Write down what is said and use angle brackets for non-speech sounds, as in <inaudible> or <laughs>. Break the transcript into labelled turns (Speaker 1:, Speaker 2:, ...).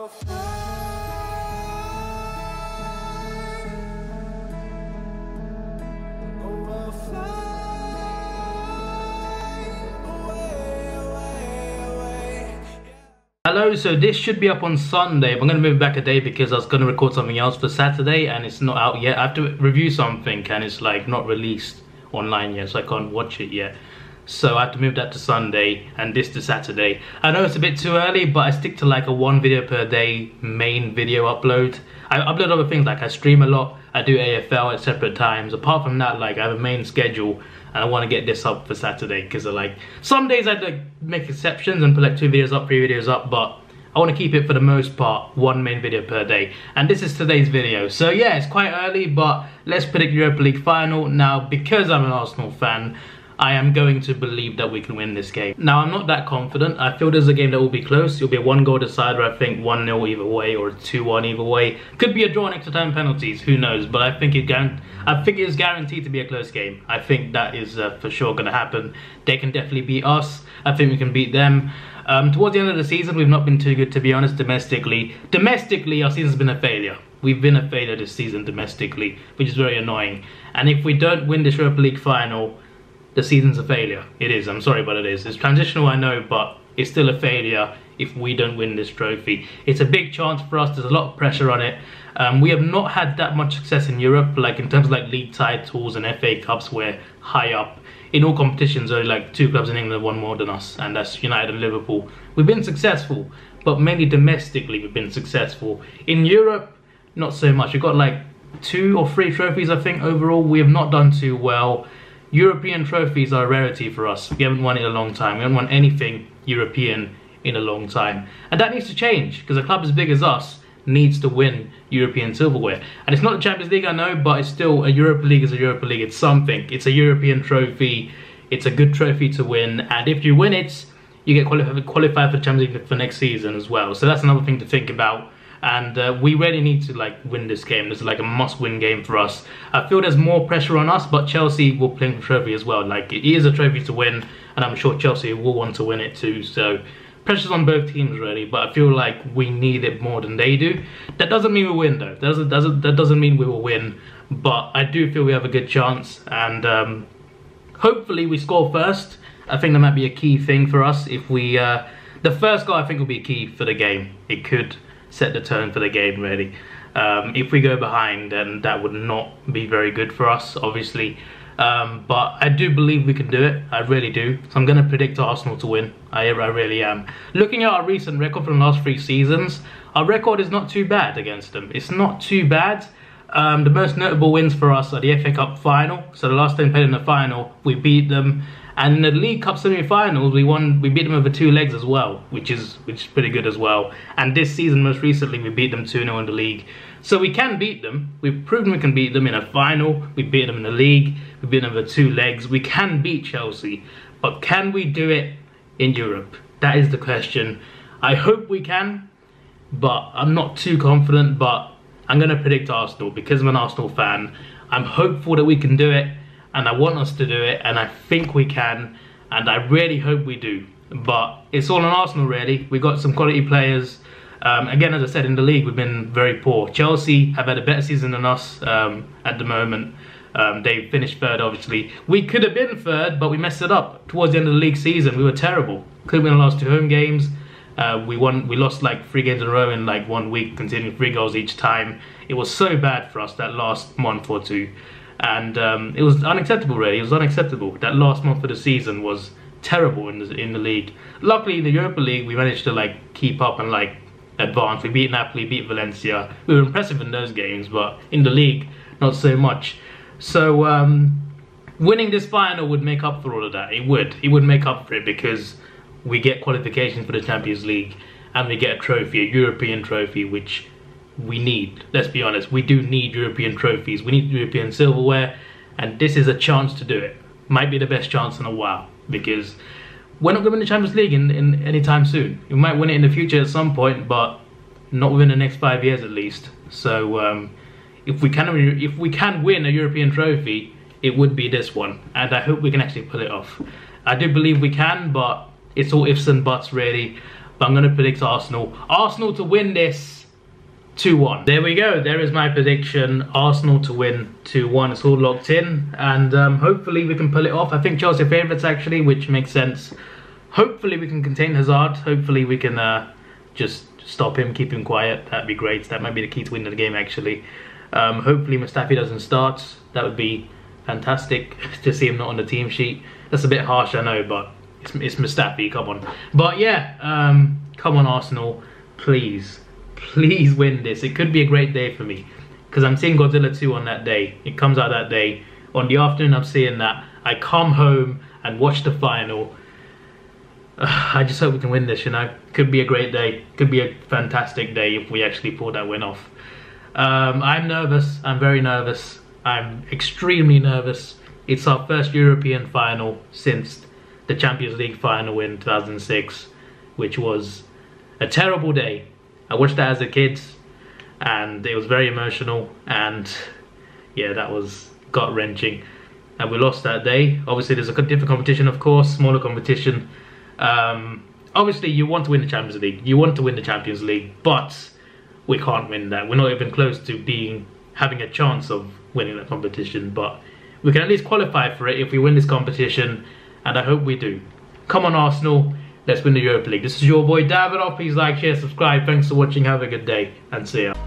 Speaker 1: Hello, so this should be up on Sunday. but I'm going to move back a day because I was going to record something else for Saturday and it's not out yet. I have to review something and it's like not released online yet, so I can't watch it yet. So I have to move that to Sunday and this to Saturday. I know it's a bit too early, but I stick to like a one video per day main video upload. I upload other things like I stream a lot, I do AFL at separate times. Apart from that, like I have a main schedule and I want to get this up for Saturday because like some days I like make exceptions and put like two videos up, three videos up, but I want to keep it for the most part one main video per day. And this is today's video. So yeah, it's quite early, but let's predict Europa League final. Now, because I'm an Arsenal fan, I am going to believe that we can win this game. Now, I'm not that confident. I feel there's a game that will be close. It'll be a one goal decider, I think 1-0 either way or 2-1 either way. Could be a draw and extra time penalties, who knows. But I think, it I think it is guaranteed to be a close game. I think that is uh, for sure going to happen. They can definitely beat us. I think we can beat them. Um, towards the end of the season, we've not been too good, to be honest, domestically. Domestically, our season's been a failure. We've been a failure this season domestically, which is very annoying. And if we don't win this Europa League final, the season's a failure. It is, I'm sorry, but it is. It's transitional, I know, but it's still a failure if we don't win this trophy. It's a big chance for us, there's a lot of pressure on it. Um, we have not had that much success in Europe, like in terms of like league titles and FA Cups, we're high up. In all competitions, only like two clubs in England have won more than us, and that's United and Liverpool. We've been successful, but mainly domestically we've been successful. In Europe, not so much. We've got like two or three trophies, I think, overall. We have not done too well. European trophies are a rarity for us. We haven't won in a long time. We haven't won anything European in a long time. And that needs to change because a club as big as us needs to win European silverware. And it's not the Champions League, I know, but it's still a Europa League is a Europa League. It's something. It's a European trophy. It's a good trophy to win. And if you win it, you get qualified, qualified for Champions League for next season as well. So that's another thing to think about and uh, we really need to like win this game. This is like a must-win game for us. I feel there's more pressure on us, but Chelsea will play for trophy as well. Like it is a trophy to win, and I'm sure Chelsea will want to win it too. So pressure's on both teams really, but I feel like we need it more than they do. That doesn't mean we win though. That doesn't, doesn't that doesn't mean we will win, but I do feel we have a good chance, and um, hopefully we score first. I think that might be a key thing for us if we. Uh, the first goal I think will be key for the game. It could set the tone for the game really. Um, if we go behind then that would not be very good for us obviously. Um, but I do believe we can do it, I really do. So I'm going to predict Arsenal to win, I, I really am. Looking at our recent record from the last three seasons, our record is not too bad against them. It's not too bad. Um, the most notable wins for us are the FA Cup final. So the last time we played in the final, we beat them. And in the League Cup semi-finals, we won. We beat them over two legs as well, which is which is pretty good as well. And this season, most recently, we beat them 2-0 in the league. So we can beat them. We've proven we can beat them in a final. We beat them in the league. We beat them over two legs. We can beat Chelsea, but can we do it in Europe? That is the question. I hope we can, but I'm not too confident. But I'm going to predict Arsenal because I'm an Arsenal fan. I'm hopeful that we can do it and I want us to do it and I think we can and I really hope we do. But it's all on Arsenal really. We've got some quality players. Um, again, as I said, in the league we've been very poor. Chelsea have had a better season than us um, at the moment. Um, they finished third, obviously. We could have been third, but we messed it up. Towards the end of the league season, we were terrible. Could have been the last two home games. Uh, we won. We lost like three games in a row in like one week, conceding three goals each time. It was so bad for us that last month or two and um, it was unacceptable. Really, it was unacceptable. That last month of the season was terrible in the in the league. Luckily, in the Europa League, we managed to like keep up and like advance. We beat Napoli, beat Valencia. We were impressive in those games, but in the league, not so much. So um, winning this final would make up for all of that. It would. It would make up for it because we get qualifications for the Champions League and we get a trophy, a European trophy, which we need. Let's be honest, we do need European trophies. We need European silverware, and this is a chance to do it. Might be the best chance in a while because we're not going to win the Champions League in, in anytime soon. We might win it in the future at some point, but not within the next five years at least. So um, if we can if we can win a European trophy, it would be this one, and I hope we can actually pull it off. I do believe we can, but it's all ifs and buts really. but I'm going to predict Arsenal. Arsenal to win this 2-1. There we go. There is my prediction. Arsenal to win 2-1. It's all locked in, and um, hopefully we can pull it off. I think Chelsea favourites actually, which makes sense. Hopefully we can contain Hazard. Hopefully we can uh, just stop him, keep him quiet. That'd be great. That might be the key to winning the game actually. Um, hopefully Mustafi doesn't start. That would be fantastic <laughs> to see him not on the team sheet. That's a bit harsh, I know, but it's, it's Mustafi, come on. But yeah, um, come on Arsenal, please, please win this. It could be a great day for me because I'm seeing Godzilla 2 on that day. It comes out that day. On the afternoon, I'm seeing that. I come home and watch the final. <sighs> I just hope we can win this, you know. Could be a great day. Could be a fantastic day if we actually pull that win off. Um, I'm nervous. I'm very nervous. I'm extremely nervous. It's our first European final since the Champions League final in 2006, which was a terrible day. I watched that as a kid and it was very emotional and yeah, that was gut wrenching. And we lost that day. Obviously, there's a different competition, of course, smaller competition. Um, obviously, you want to win the Champions League, you want to win the Champions League, but we can't win that. We're not even close to being having a chance of winning that competition, but we can at least qualify for it if we win this competition, and I hope we do. Come on, Arsenal, let's win the Europa League. This is your boy Davidoff. Please like, share, subscribe. Thanks for watching. Have a good day, and see ya.